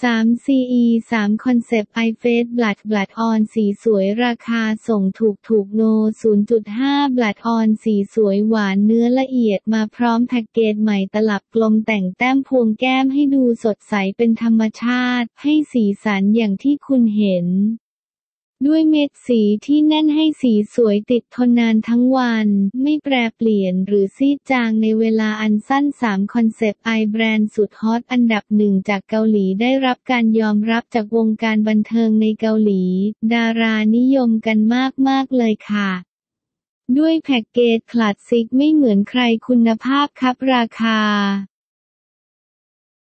3CE 3 Concept Eyes Face Blush บลัชออน สีสวยราคาส่งถูกถูกโน 0.5 Blood On สีสวยหวานเนื้อละเอียดมาพร้อมแพ็กเกจใหม่ตลับกลมแต่งแต้มพวงแก้มให้ดูสดใสเป็นธรรมชาติ ให้สีสันอย่างที่คุณเห็น ด้วยเม็ดสีที่แน่นให้สีสวยติดทนนานทั้งวัน ไม่แปรเปลี่ยนหรือซีดจางในเวลาอันสั้น 3 Concept Eyes แบรนด์สุดฮอตอันดับหนึ่งจากเกาหลีได้รับการยอมรับจากวงการบันเทิงในเกาหลี ดารานิยมกันมาก ๆ เลยค่ะด้วยแพ็กเกจคลาสสิกไม่เหมือนใครคุณภาพครับราคา